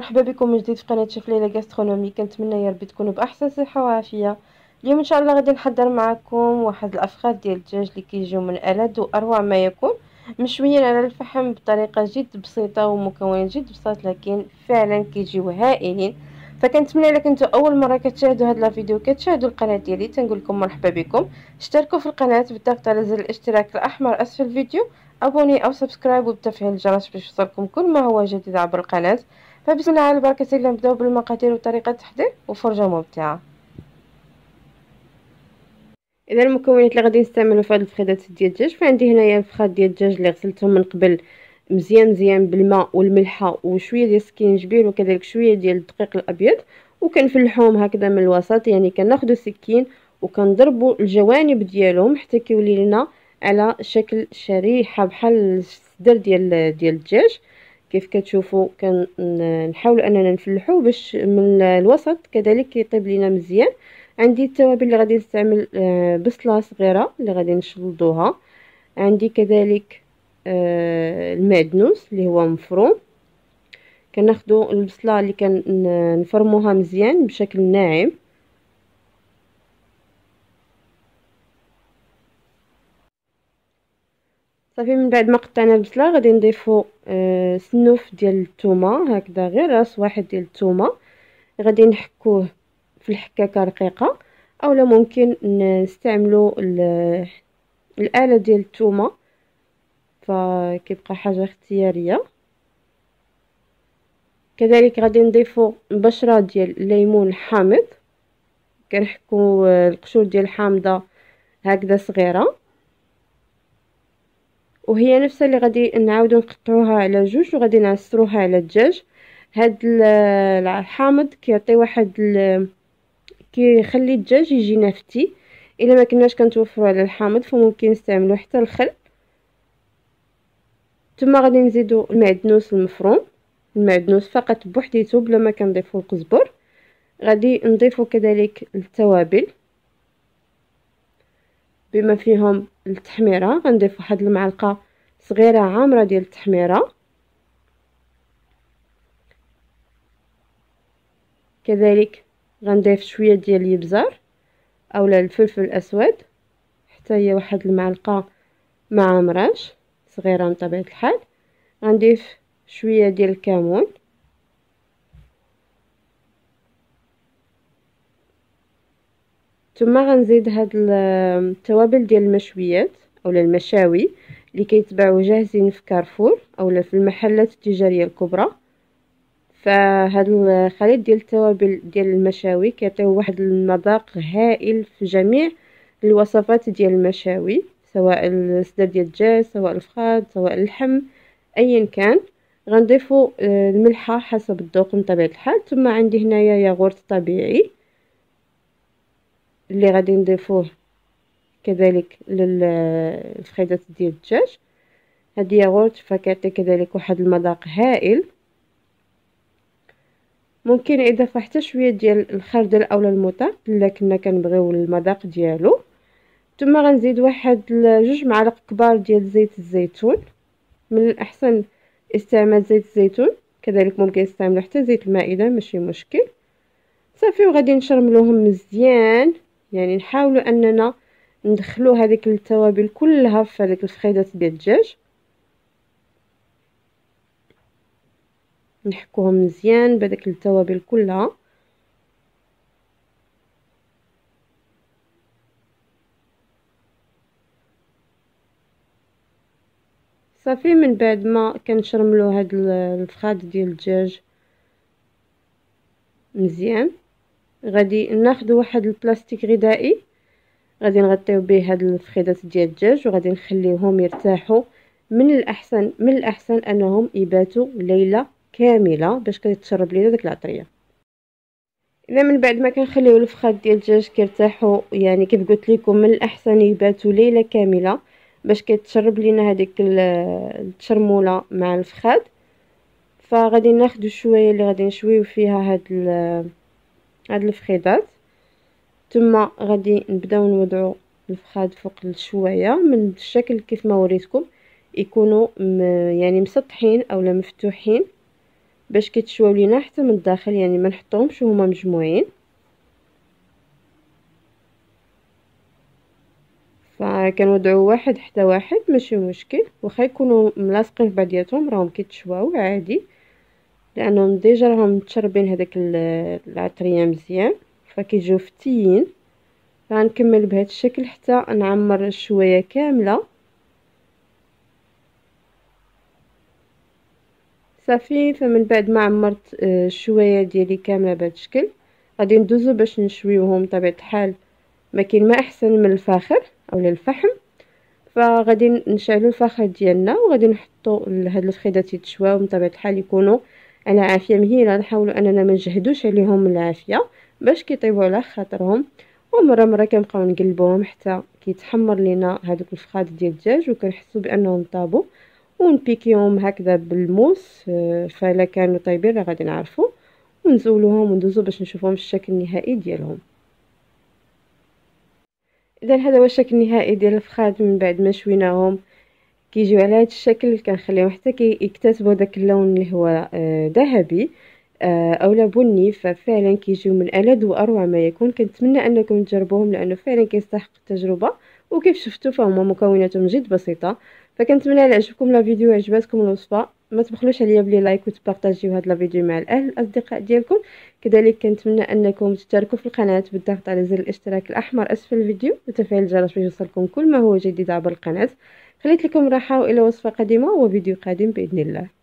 مرحبا بكم من جديد في قناة شيف ليلى غاسترونومي كنتمنى يا ربي تكونوا بأحسن صحة وعافية. اليوم إن شاء الله غادي نحضر معكم واحد الأفخاذ ديال الدجاج اللي كيجيو من الذ وأروع ما يكون مشويين على الفحم بطريقة جد بسيطة ومكونات جد بسيط لكن فعلا كيجيو هائلين فكنتمنى إلا كنتو أول مرة كتشاهدوا هذا الفيديو كتشاهدوا القناة ديالي تنقول لكم مرحبا بكم. اشتركوا في القناة بالضغط على زر الاشتراك الأحمر أسفل الفيديو abonner أو subscribe وبتفعيل الجرس باش يوصلكم كل ما هو جديد عبر القناة. فبسم الله على بركه الله نبداو بالمقادير وطريقه التحضير وفرجة ممتعة. إذا المكونات اللي غادي نستعملوا في هذه الفخيدات ديال الدجاج فعندي هنايا الفخاد ديال الدجاج اللي غسلتهم من قبل مزيان مزيان بالماء والملحة وشوية ديال السكينجبير وكذلك شوية ديال الدقيق الأبيض وكنفلحوهم هكذا من الوسط يعني كناخذوا سكين وكنضربوا الجوانب ديالهم حتى كيولي لنا على شكل شريحة بحال الصدر ديال ديال الدجاج. كيف كتشوفوا كنحاولوا أننا نفلحوا باش من الوسط كذلك كيطيب لينا مزيان. عندي التوابل اللي غادي نستعمل آه، بصلة صغيرة اللي غادي نشلضوها. عندي كذلك آه، المعدنوس اللي هو مفروم. كناخذوا البصلة اللي كنفرموها مزيان بشكل ناعم. صافي من بعد ما قطعنا البصلة غادي نضيفو آه سنوف ديال الثومه هكذا غير راس واحد ديال الثومه غادي نحكوه في الحكاكة رقيقة. أولا ممكن نستعملو الآلة ديال الثومه فكيبقى حاجة اختيارية. كذلك غادي نضيفو بشره ديال الليمون الحامض. كنحكو القشور ديال الحامضه هكذا صغيرة. وهي نفسها اللي غادي نعاودو نقطعوها على جوج وغادي نعصروها على الدجاج. هاد الحامض كيعطي واحد كيخلي الدجاج يجي نفتي إلا ما كناش كنتوفروا على الحامض فممكن نستعملوا حتى الخل. ثم غادي نزيدو المعدنوس المفروم. المعدنوس فقط بوحديتو بلا ما كنضيفو القزبر. غادي نضيفو كذلك التوابل. بما فيهم التحميرة غنضيف واحد المعلقة صغيرة عامرة ديال التحميرة. كذلك غنضيف شوية ديال الابزار أولا الفلفل الأسود حتى هي واحد المعلقة مع مراش صغيرة من طبيعة الحال. غنضيف شوية ديال الكمون. ثم غنزيد هاد التوابل ديال المشويات اولا المشاوي اللي كيتباعوا جاهزين في كارفور اولا في المحلات التجارية الكبرى. فهاد الخليط ديال التوابل ديال المشاوي كيعطيو واحد المذاق هائل في جميع الوصفات ديال المشاوي سواء الصدر ديال الدجاج سواء الفخاد سواء اللحم ايا كان. غنضيفو آه، الملحة حسب الذوق من طبيعه الحال. ثم عندي هنايا ياغورت طبيعي. اللي غادي نضيفوه كذلك للفخيدات ديال الدجاج. هاد ياغورت فكيعطي كذلك واحد المذاق هائل. ممكن إضافة حتى شوية ديال الخردل أولا المطاط إلا كنا كنبغيو المذاق ديالو. ثم غنزيد واحد جوج معالق كبار ديال زيت الزيتون. من الأحسن استعمال زيت الزيتون كذلك ممكن نستعملو حتى زيت المائدة ماشي مشكل. صافي وغادي نشرملوهم مزيان. يعني نحاولوا أننا ندخلوا هذيك التوابل كلها في هذيك الفخيدات ديال الدجاج. نحكوهم مزيان بهذيك التوابل كلها. صافي من بعد ما كنشرملو هاد الفخاد ديال الدجاج مزيان. غادي ناخذ واحد البلاستيك غذائي غادي نغطيو به هاد الفخيدات ديال الدجاج وغادي نخليوهم يرتاحوا. من الاحسن من الأحسن أنهم يباتوا ليلة كاملة باش كيتشرب لينا داك العطرية. إذا من بعد ما كنخليو الفخاد ديال الدجاج كيرتاحوا يعني كيف قلت لكم من الأحسن يباتوا ليلة كاملة باش كيتشرب لينا هذيك التشرمولة مع الفخاد. فغادي ناخذ شوية اللي غادي نشويو فيها هاد هاد الفخيدات. ثم غادي نبداو نوضعو الفخاد فوق الشوايه من الشكل كيف ما وريتكم. يكونوا يعني مسطحين اولا مفتوحين باش كيتشواو لينا حتى من الداخل يعني ما نحطوهمش وهما مجموعين. فكنوضعو واحد حتى واحد ماشي مشكل. واخا يكونوا ملاصقين في بعضياتهم راهم كيتشواو عادي. لأنهم déjà راهم متشربين هذاك العطرية مزيان فكيجيو فتيين. غنكمل بهذا الشكل حتى نعمر الشوايه كاملة. صافي فمن بعد ما عمرت الشوايه ديالي كاملة بهذا الشكل غادي ندوزو باش نشويوهم بطبيعه الحال. ما كاين ما أحسن من الفاخر أولا الفحم فغادي نشعلو الفاخر ديالنا وغادي نحطو هاد الفخيدات يتشواو بطبيعة الحال يكونوا على عافيه مهيله نحاولوا أننا ما نجهدوش عليهم العافية باش كيطيبوا على خاطرهم. ومرة مرة كنبقاو نقلبوهم حتى كيتحمر لينا هذوك الفخاد ديال الدجاج وكنحسوا بأنهم طابوا ونبيكيهم هكذا بالموس. فلا كانوا طيبين راه غادي نعرفوا. ونزولوهم وندوزو باش نشوفوهم الشكل النهائي ديالهم. اذا هذا هو الشكل النهائي ديال الفخاد من بعد ما شويناهم. كيجيو على هذا الشكل كنخليهم حتى كيكتسبوا داك اللون اللي هو ذهبي آه أولا بني ففعلا كيجيو من الذ وأروع ما يكون. كنتمنى أنكم تجربوهم لأنه فعلا كيستحق التجربة. وكيف شفتوا فهما مكوناتهم جد بسيطة. فكنتمنى يعجبكم لا فيديو وعجباتكم الوصفة. ما تبخلوش عليا بلي لايك وتبارطاجيو هذا الفيديو مع الأهل الأصدقاء ديالكم. كذلك كنتمنى أنكم تشتركوا في القناة بالضغط على زر الاشتراك الأحمر أسفل الفيديو. وتفعيل الجرس باش يوصلكم كل ما هو جديد عبر القناة. خليت لكم راحة والى وصفه قادمه وفيديو قادم بإذن الله.